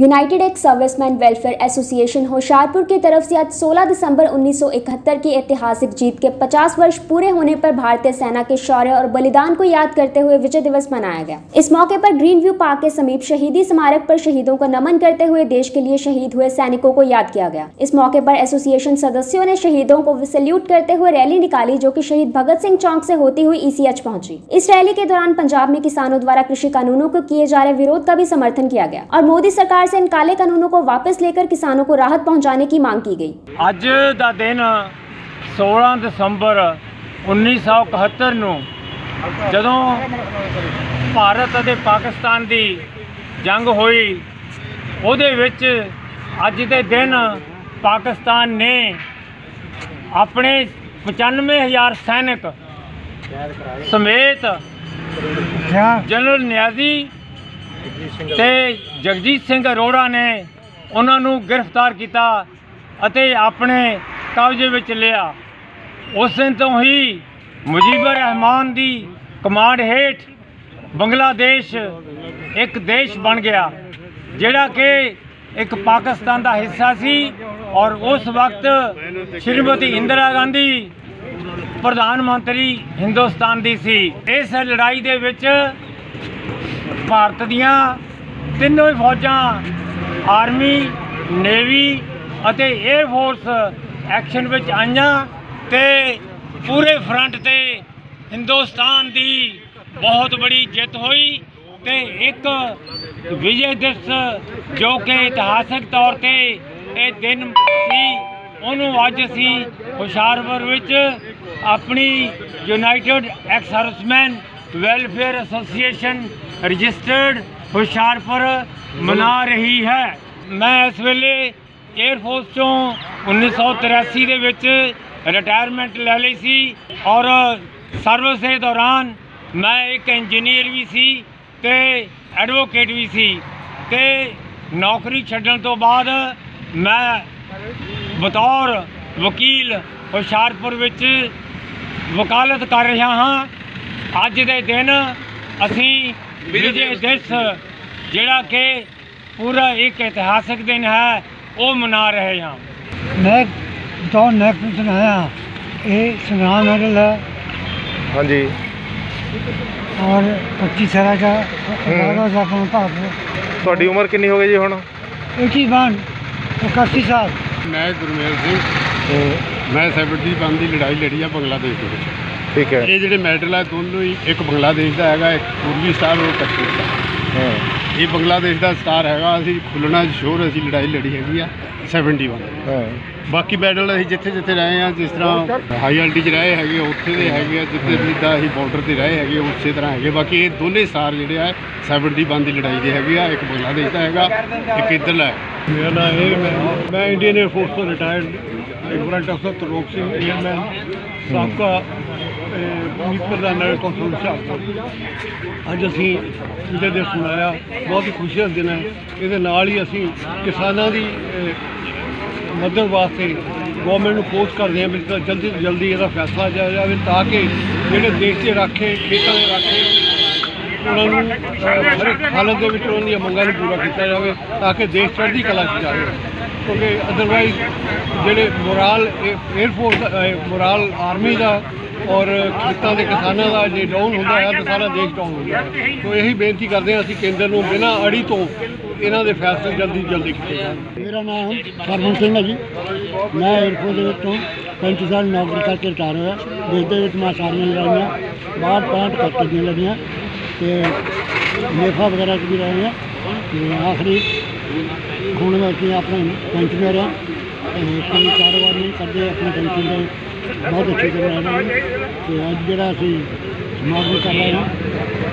United ex serviceman welfare association Hoshiarpur की तरफ़ से आज 16 दिसंबर 1971 की ऐतिहासिक जीत के 50 वर्ष पूरे होने पर भारतीय सेना के शौर्य और बलिदान को याद करते हुए विजय दिवस मनाया गया। इस मौके पर ग्रीन व्यू पार्क के समीप शहीदी स्मारक पर शहीदों को नमन करते हुए देश के लिए शहीद हुए सैनिकों को याद किया गया। इस मौके पर एसोसिएशन सदस्यों ने शहीदों को सल्यूट करते हुए रैली निकाली जो की शहीद भगत सिंह चौक ऐसी होती हुई ईसीएच पहुँची। इस रैली के दौरान पंजाब में किसानों द्वारा कृषि कानूनों को किए जा रहे विरोध का भी समर्थन किया गया और मोदी सरकार से इन काले कानूनों को वापस लेकर किसानों को राहत पहुंचाने की मांग की गई ਅੱਜ ਦਾ ਦਿਨ 16 ਦਸੰਬਰ 1971 ਨੂੰ ਜਦੋਂ ਭਾਰਤ ਅਤੇ ਪਾਕਿਸਤਾਨ ਦੀ ਜੰਗ ਹੋਈ ਉਹਦੇ ਵਿੱਚ ਅੱਜ ਦੇ ਦਿਨ ਪਾਕਿਸਤਾਨ ਨੇ ਆਪਣੇ 95000 ਸੈਨਿਕ ਸਮੇਤ ਜਨਰਲ ਨਿਆਜ਼ੀ ਤੇ ਜਗਜੀਤ ਸਿੰਘ ਅਰੋੜਾ ਨੇ ਉਹਨਾਂ ਨੂੰ ਗ੍ਰਿਫਤਾਰ ਕੀਤਾ ਅਤੇ ਆਪਣੇ ਕਬਜ਼ੇ ਵਿੱਚ ਲਿਆ। ਉਸ ਦਿਨ ਤੋਂ ਹੀ ਮੁਜੀਬਰ ਰਹਿਮਾਨ ਦੀ ਕਮਾਂਡ ਹੇਠ ਬੰਗਲਾਦੇਸ਼ ਇੱਕ ਦੇਸ਼ ਬਣ ਗਿਆ ਜਿਹੜਾ ਕਿ ਇੱਕ ਪਾਕਿਸਤਾਨ ਦਾ ਹਿੱਸਾ ਸੀ ਔਰ ਉਸ ਵਕਤ ਸ਼੍ਰੀਮਤੀ ਇੰਦਰਾ ਗਾਂਧੀ ਪ੍ਰਧਾਨ ਮੰਤਰੀ ਹਿੰਦੁਸਤਾਨ ਦੀ ਸੀ। ਇਸ ਲੜਾਈ ਦੇ ਵਿੱਚ ਭਾਰਤ ਦੀਆਂ ਤਿੰਨੋਂ ਹੀ ਫੌਜਾਂ, ਆਰਮੀ, ਨੇਵੀ ਅਤੇ 에ਅਰ ਫੋਰਸ ਐਕਸ਼ਨ ਵਿੱਚ ਆਈਆਂ ਤੇ ਪੂਰੇ ਫਰੰਟ ਤੇ ਹਿੰਦੁਸਤਾਨ ਦੀ ਬਹੁਤ ਬੜੀ ਜਿੱਤ ਹੋਈ ਤੇ ਇੱਕ ਵਿਜੇ ਦਿਵਸ ਜੋ ਕਿ ਇਤਿਹਾਸਕ ਤੌਰ ਤੇ ਇਹ ਦਿਨ ਸੀ, ਉਹਨੂੰ ਅੱਜ ਅਸੀਂ ਹੁਸ਼ਿਆਰਪੁਰ ਵਿੱਚ ਆਪਣੀ united ex serviceman welfare association registered Hoshiarpur ਮਨਾ ਰਹੀ ਹੈ। ਮੈਂ ਇਸ ਵੇਲੇ 에ਅਰ ਫੋਰਸ ਚੋਂ 1983 ਦੇ ਵਿੱਚ ਰਿਟਾਇਰਮੈਂਟ ਲੈ ਲਈ ਸੀ ਔਰ ਸਰਵਿਸ ਦੇ ਦੌਰਾਨ ਮੈਂ ਇੱਕ ਇੰਜੀਨੀਅਰ ਵੀ ਸੀ ਤੇ ਐਡਵੋਕੇਟ ਵੀ ਸੀ ਤੇ ਨੌਕਰੀ ਛੱਡਣ ਤੋਂ ਬਾਅਦ ਮੈਂ ਬਤੌਰ ਵਕੀਲ ਹੁਸ਼ਿਆਰਪੁਰ ਵਿੱਚ ਵਕਾਲਤ ਕਰ ਰਿਹਾ ਹਾਂ। ਅੱਜ ਦੇ ਦਿਨ ਅਸੀਂ ਵਿਜੇ ਦਿਵਸ ਜਿਹੜਾ ਕਿ ਪੂਰਾ ਇੱਕ ਇਤਿਹਾਸਕ ਦਿਨ ਹੈ ਉਹ ਮਨਾ ਰਹੇ ਹਾਂ। ਮੈਂ ਬਤੌਰ ਨੈਕ ਸੁਣਾਇਆ ਇਹ ਸੰਗਰਾਮ ਮੈਡਲ ਹੈ ਹਾਂਜੀ। ਔਰ 25 ਸਾਲਾਂ ਦਾ ਅਠਾਰਾਂ ਦਾ ਭਾਗ ਤੁਹਾਡੀ ਉਮਰ ਕਿੰਨੀ ਹੋ ਗਈ ਜੀ ਹੁਣ? 81 81 ਸਾਲ। ਮੈਂ ਗੁਰਮੇਲ ਸਿੰਘ। ਤੇ ਮੈਂ 71 ਬੰਦ ਦੀ ਲੜਾਈ ਲੜੀ ਆ ਬੰਗਲਾਦੇਸ਼ ਦੇ ਵਿੱਚ। ਠੀਕ ਹੈ। ਇਹ ਜਿਹੜੇ ਮੈਡਲ ਆ ਦੋਨੋਂ ਹੀ ਇੱਕ ਬੰਗਲਾਦੇਸ਼ ਦਾ ਹੈਗਾ ਇੱਕ ਪੂਰਬੀ ਸਟਾਰ ਔਰ ਪੱਛਮੀ ਸਟਾਰ। ਹਾਂ। ਇਹ ਬੰਗਲਾਦੇਸ਼ ਦਾ ਸਟਾਰ ਹੈਗਾ ਅਸੀਂ ਖੁੱਲਣਾ ਸ਼ੋਰ ਅਸੀਂ ਲੜਾਈ ਲੜੀ ਹੈਗੀ ਆ 71 ਹਾਂ। ਬਾਕੀ ਮੈਡਲ ਅਸੀਂ ਜਿੱਥੇ ਜਿੱਥੇ ਰਹੇ ਆ ਜਿਸ ਤਰ੍ਹਾਂ ਹਾਈ ਐਲਟੀ 'ਚ ਰਹੇ ਹੈਗੇ ਉੱਥੇ ਦੇ ਹੈਗੇ ਆ ਜਿੱਥੇ ਜਿੱਦਾਂ ਅਸੀਂ ਬਾਰਡਰ ਤੇ ਰਹੇ ਹੈਗੇ ਉਸੇ ਤਰ੍ਹਾਂ ਹੈਗੇ। ਬਾਕੀ ਇਹ ਦੋਨੇ ਸਟਾਰ ਜਿਹੜੇ ਆ 70 ਬੰਦ ਦੀ ਲੜਾਈ ਦੇ ਹੈਗੇ ਆ ਇੱਕ ਬੰਗਲਾਦੇਸ਼ ਦਾ ਹੈਗਾ ਇੱਕ ਇੱਧਰਲਾ ਹੈ। ਮੇਰਾ ਨਾਮ ਇਹ ਮੈਂ ਇੰਡੀਅਨ 에ਅਰ ਫੋਰਸ ਤੋਂ ਰਿਟਾਇਰਡ ਇੱਕ ਅਫਸਰ ਤਰੋਕ ਸਿੰਘ ਏਅਰਮੈਨ ਸਾਬਕਾ ਮੀਤ ਪ੍ਰਧਾਨ ਨਗਰ ਕੌਂਸਲ ਹੁਸ਼ਿਆਰਪੁਰ ਅੱਜ ਅਸੀਂ ਜਿਹਦੇ ਦੇ ਸੁਣਾਇਆ, ਬਹੁਤ ਹੀ ਖੁਸ਼ੀ ਦਾ ਦਿਨ ਹੈ ਇਹਦੇ ਨਾਲ ਹੀ ਅਸੀਂ ਕਿਸਾਨਾਂ ਦੀ ਮਦਦ ਵਾਸਤੇ ਗਵਰਨਮੈਂਟ ਨੂੰ ਪੋਸਟ ਕਰਦੇ ਹਾਂ ਵੀ ਜਲਦੀ ਤੋਂ ਜਲਦੀ ਇਹਦਾ ਫੈਸਲਾ ਲਿਆ ਜਾਵੇ ਤਾਂ ਕਿ ਜਿਹੜੇ ਦੇਸ਼ ਦੇ ਰਾਖੇ, ਖੇਤਾਂ ਦੇ ਰਾਖੇ ਉਹਨਾਂ ਨੂੰ ਹਰ ਇੱਕ ਹਾਲਤ ਦੇ ਵਿੱਚ ਉਹਨਾਂ ਦੀਆਂ ਮੰਗਾਂ ਨੂੰ ਪੂਰਾ ਕੀਤਾ ਜਾਵੇ ਤਾਂ ਕਿ ਦੇਸ਼ ਚੜ੍ਹਦੀ ਕਲਾ 'ਚ ਜਾਵੇ। ਕਿਉਂਕਿ ਅਦਰਵਾਈਜ਼ ਜਿਹੜੇ ਮੋਰਾਲ 에ਅਰ ਫੋਰਸ ਦਾ ਮੋਰਾਲ ਆਰਮੀ ਦਾ ਔਰ ਖੇਤਾਂ ਦੇ ਕਿਸਾਨਾਂ ਦਾ ਜੇ ਡਾਊਨ ਹੁੰਦਾ ਹੈ ਤਾਂ ਸਾਰਾ ਦੇਸ਼ ਡਾਊਨ ਹੁੰਦਾ ਹੈ। ਸੋ ਇਹੀ ਬੇਨਤੀ ਕਰਦੇ ਹਾਂ ਅਸੀਂ ਕੇਂਦਰ ਨੂੰ ਬਿਨਾਂ ਅੜੀ ਤੋਂ ਇਹਨਾਂ ਦੇ ਫੈਸਲੇ ਜਲਦੀ ਤੋਂ ਜਲਦੀ ਕੀਤੇ ਜਾਣ। ਮੇਰਾ ਨਾਮ ਸਰਵਨ ਸਿੰਘ ਹੈ ਜੀ। ਮੈਂ 에ਅਰਫੋਰਸ ਦੇ ਵਿੱਚੋਂ 35 ਸਾਲ ਨੌਕਰੀ ਕਰਕੇ ਰਿਟਾਇਰ ਹੋਇਆ। ਦੇਸ਼ ਦੇ ਵਿੱਚ ਮੈਂ ਸਾਰੀਆਂ ਲੜਾਈਆਂ ਬਾਹਰ 65 ਕਰਕੇ ਦੀਆਂ ਲੜੀਆਂ। ਤੇ ਨੇਫਾ ਵਗੈਰਾ 'ਚ ਵੀ ਰਹੇ ਹਾਂ ਤੇ ਆਖਰੀ ਹੁਣ ਅਸੀਂ ਆਪਣੇ ਪੈਨਸ਼ਨਰ ਹਾਂ ਕੋਈ ਕਾਰੋਬਾਰ ਨਹੀਂ ਕਰਦੇ, ਆਪਣੇ ਪੈਨਸ਼ਨ ਦੇ ਬਹੁਤ ਅੱਛੇ ਤਰ੍ਹਾਂ ਰਹਿ ਰਹੇ ਹਾਂ ਤੇ ਅੱਜ ਜਿਹੜਾ ਅਸੀਂ ਸਮਾਗਮ ਕਰ ਰਹੇ ਹਾਂ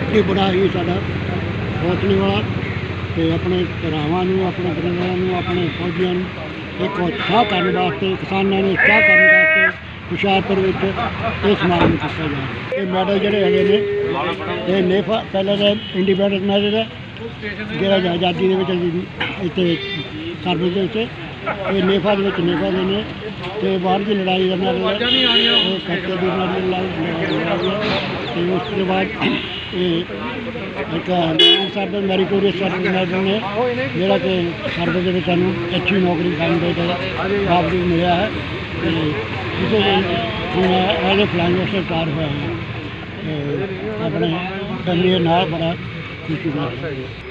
ਇਹ ਬੜਾ ਹੀ ਸਾਡਾ ਹੌਸਲੇ ਵਾਲਾ ਤੇ ਆਪਣੇ ਭਰਾਵਾਂ ਨੂੰ, ਆਪਣੇ ਪਰਿਵਾਰਾਂ ਨੂੰ, ਆਪਣੇ ਫੌਜੀਆਂ ਨੂੰ ਇੱਕ ਉਤਸ਼ਾਹ ਕਰਨ ਵਾਸਤੇ, ਕਿਸਾਨਾਂ ਨੂੰ ਉਤਸ਼ਾਹ ਕਰਨ ਵਾਸਤੇ ਹੁਸ਼ਿਆਰਪੁਰ ਵਿੱਚ ਇਹ ਸਮਾਗਮ ਕੀਤਾ ਜਾ ਰਿਹਾ ਇਹ ਮੈਡਲ ਜਿਹੜੇ ਹੈਗੇ ਨੇ, ਇਹ ਨੇਫਾ, ਪਹਿਲਾਂ ਦਾ ਇੰਡੀਪੈਂਡੈਂਟ ਮੈਡਲ ਹੈ। ਜਿਹੜਾ ਆਜ਼ਾ- ਆਜ਼ਾਦੀ ਦੇ ਵਿੱਚ ਇੱਥੇ ਸਰਵਿਸ ਦੇ ਵਿੱਚ, ਇਹ ਨੇਫਾ ਦੇ ਵਿੱਚ ਨੇਫਾ ਦੇ ਨੇ। ਤੇ ਬਾਹਰ ਦੀ ਲੜਾਈ ਦਾ ਮੈਡਲ ਹੈ। ਉਹ ਖੱਤੇ ਦੀ ਮੈਡਲ ਲੜਾਈ ਤੇ ਉਸ ਤੋਂ ਬਾਅਦ ਇਹ ਇੱਕ ਨਾਮ ਮੈਰੀਟੋਰੀਅਸ ਸਰਵਿਸ ਮੈਡਲ ਨੇ। ਜਿਹੜਾ ਕਿ ਸਰਵਿਸ ਦੇ ਵਿੱਚ ਸਾਨੂੰ ਅੱਛੀ ਨੌਕਰੀ ਕਰਨ ਦੇ ਤੇ ਮਿਲਿਆ ਹੈ। ਤੇ ਲਈ ਹੁਣ ਐਲੇ ਫਲਾਈਂਗ ਅਫਸਰ ਰਿਟਾਇਰ ਹੋਇਆ ਹਾਂ ਆਪਣੇ ਫੈਮਿਲੀ ਨਾਲ ਬੜਾ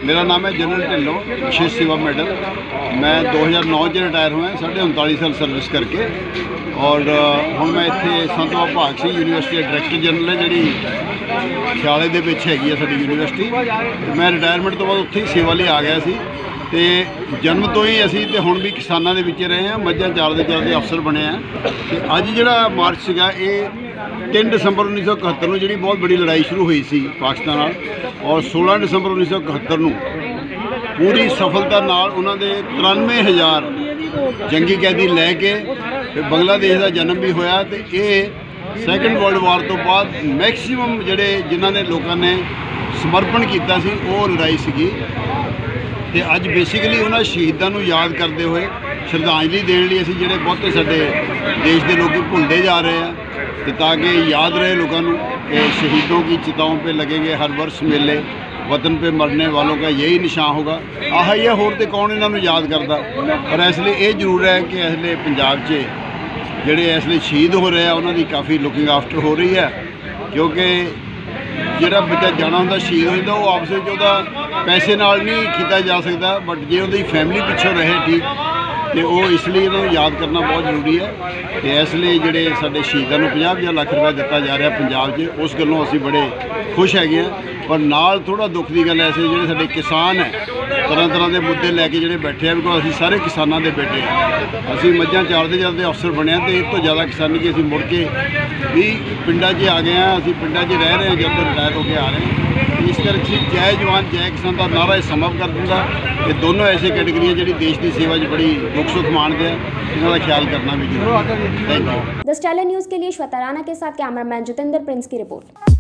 ਮੇਰਾ ਨਾਮ ਹੈ ਜਨਰਲ ਢਿੱਲੋਂ, ਵਿਸ਼ੇਸ਼ ਸੇਵਾ ਮੈਡਲ। ਮੈਂ 2009 ਚ ਰਿਟਾਇਰ ਹੋਇਆ, ਸਾਢੇ 39 ਸਾਲ ਸਰਵਿਸ ਕਰਕੇ। ਔਰ ਹੁਣ ਮੈਂ ਇੱਥੇ ਸੰਤ ਬਾਬਾ ਭਾਗ ਸਿੰਘ ਯੂਨੀਵਰਸਿਟੀ ਦਾ ਡਾਇਰੈਕਟਰ ਜਨਰਲ ਹੈ, ਜਿਹੜੀ ਖਿਆਲੇ ਦੇ ਵਿੱਚ ਹੈਗੀ ਹੈ ਸਾਡੀ ਯੂਨੀਵਰਸਿਟੀ। ਮੈਂ ਰਿਟਾਇਰਮੈਂਟ ਤੋਂ ਬਾਅਦ ਉੱਥੇ ਹੀ ਸੇਵਾ ਲਈ ਆ ਗਿਆ ਸੀ। ਤੇ ਜਨਮ ਤੋਂ ਹੀ ਅਸੀਂ ਤੇ ਹੁਣ ਵੀ ਕਿਸਾਨਾਂ ਦੇ ਵਿੱਚ ਰਹੇ ਹਾਂ, ਮੱਝਾਂ ਚਾਰਦੇ ਚਾਰਦੇ ਅਫਸਰ ਬਣੇ ਆ ਤੇ ਅੱਜ ਜਿਹੜਾ ਮਾਰਚ ਸੀਗਾ, ਇਹ 3 ਦਸੰਬਰ 1971 ਨੂੰ ਜਿਹੜੀ ਬਹੁਤ ਵੱਡੀ ਲੜਾਈ ਸ਼ੁਰੂ ਹੋਈ ਸੀ ਪਾਕਿਸਤਾਨ ਨਾਲ ਔਰ 16 ਦਸੰਬਰ 1971 ਨੂੰ ਪੂਰੀ ਸਫਲਤਾ ਨਾਲ ਉਹਨਾਂ ਦੇ 93000 ਜੰਗੀ ਕੈਦੀ ਲੈ ਕੇ ਤੇ ਬੰਗਲਾਦੇਸ਼ ਦਾ ਜਨਮ ਵੀ ਹੋਇਆ ਤੇ ਇਹ ਸੈਕੰਡ ਵਰਲਡ ਵਾਰ ਤੋਂ ਬਾਅਦ ਮੈਕਸਿਮਮ ਜਿਹੜੇ ਜਿਨ੍ਹਾਂ ਨੇ ਲੋਕਾਂ ਨੇ ਸਮਰਪਣ ਕੀਤਾ ਸੀ, ਉਹ ਲੜਾਈ ਸੀਗੀ। ਤੇ ਅੱਜ ਬੇਸਿਕਲੀ ਉਹਨਾਂ ਸ਼ਹੀਦਾਂ ਨੂੰ ਯਾਦ ਕਰਦੇ ਹੋਏ ਸ਼ਰਧਾਂਜਲੀ ਦੇਣ ਲਈ ਅਸੀਂ ਜਿਹੜੇ ਬਹੁਤੇ ਸਾਡੇ ਦੇਸ਼ ਦੇ ਲੋਕੀ ਭੁੱਲਦੇ ਜਾ ਰਹੇ ਆ ਤੇ ਤਾਂ ਕਿ ਯਾਦ ਰਹੇ ਲੋਕਾਂ ਨੂੰ ਕਿ ਸ਼ਹੀਦੋਂ ਕੀ ਚਿਤਾਓਂ पे लगेंगे ਹਰ ਵਰਸ ਮੇਲੇ, ਵਤਨ 'ਤੇ ਮਰਨੇ ਵਾਲੋਂ ਦਾ ਯਹੀ ਨਿਸ਼ਾਨ ਹੋਗਾ। ਆਹ ਇਹ ਹੋਰ ਤੇ ਕੌਣ ਇਹਨਾਂ ਨੂੰ ਯਾਦ ਕਰਦਾ? ਪਰ ਇਸ ਲਈ ਇਹ ਜ਼ਰੂਰ ਹੈ ਕਿ ਇਸ ਲਈ ਪੰਜਾਬ 'ਚ ਜਿਹੜੇ ਇਸ ਲਈ ਸ਼ਹੀਦ ਹੋ ਰਹੇ ਆ, ਉਹਨਾਂ ਦੀ ਕਾਫੀ ਲੁਕਿੰਗ ਆਫਟਰ ਹੋ ਰਹੀ ਹੈ। ਕਿਉਂਕਿ ਜਿਹੜਾ ਬੱਚਾ ਜਾਣਾ ਹੁੰਦਾ, ਸ਼ਹੀਦ ਹੋ ਜਾਂਦਾ, ਉਹ ਆਪਸ ਵਿੱਚ ਉਹਦਾ ਪੈਸੇ ਨਾਲ ਨਹੀਂ ਕੀਤਾ ਜਾ ਸਕਦਾ ਬਟ ਜੇ ਉਹਦੀ ਫੈਮਿਲੀ ਪਿੱਛੋਂ ਰਹੇ ਠੀਕ, ਤੇ ਉਹ ਇਸ ਲਈ ਇਹਨਾਂ ਨੂੰ ਯਾਦ ਕਰਨਾ ਬਹੁਤ ਜ਼ਰੂਰੀ ਹੈ ਤੇ ਇਸ ਲਈ ਜਿਹੜੇ ਸਾਡੇ ਸ਼ਹੀਦਾਂ ਨੂੰ 50-50 ਲੱਖ ਰੁਪਏ ਦਿੱਤਾ ਜਾ ਰਿਹਾ ਪੰਜਾਬ 'ਚ, ਉਸ ਗੱਲੋਂ ਅਸੀਂ ਬੜੇ ਖੁਸ਼ ਹੈਗੇ ਆ ਪਰ ਨਾਲ ਥੋੜਾ ਦੁੱਖ ਦੀ ਗੱਲ ਐਸੇ ਜਿਹੜੇ ਸਾਡੇ ਕਿਸਾਨ ਹੈ ਤਰ੍ਹਾਂ ਤਰ੍ਹਾਂ ਦੇ ਮੁੱਦੇ ਲੈ ਕੇ ਜਿਹੜੇ ਬੈਠੇ ਆ ਬਿਕੋਜ਼ ਅਸੀਂ ਸਾਰੇ ਕਿਸਾਨਾਂ ਦੇ ਬੇਟੇ ਹਾਂ ਅਸੀਂ ਮੱਝਾਂ ਚਾਰਦੇ ਚਾਰਦੇ ਅਫਸਰ ਬਣਿਆ ਤੇ ਇਸ ਤੋਂ ਜ਼ਿਆਦਾ ਕਿਸਾਨੀ ਕਿ ਅਸੀਂ ਮੁੜ ਕੇ ਵੀ ਪਿੰਡਾਂ 'ਚ ਆ ਗਏ ਆ ਅਸੀਂ ਪਿੰਡਾਂ 'ਚ ਰਹਿ ਰਹੇ ਹਾਂ ਜਦ ਤੋਂ ਰਿਟਾਇਰ ਹੋ ਕੇ ਆ ਰਹੇ ਹਾਂ ਤੇ ਇਸ ਕਰਕੇ ਜੈ ਜਵਾਨ ਜੈ ਕਿਸਾਨ ਦਾ ਨਾਰਾ ਇਹ ਸੰਭਵ ਕਰ ਦਿੰਦਾ ਇਹ ਦੋਨੋਂ ਐਸੇ ਕੈਟੇਗਰੀਆਂ ਜਿਹੜੀ ਦੇਸ਼ ਦੀ ਸੇਵਾ 'ਚ ਬੜੀ ਦੁੱਖ ਸੁੱਖ ਮਾਣਦੇ ਆ ਇਹਨਾਂ ਦਾ ਖਿਆਲ ਕਰਨਾ ਵੀ ਜ਼ਰੂਰੀ ਹੈ thank you the Styler news के लिए श्वेता राणा के साथ कैमरामैन जितेंद्र प्रिंस की रिपोर्ट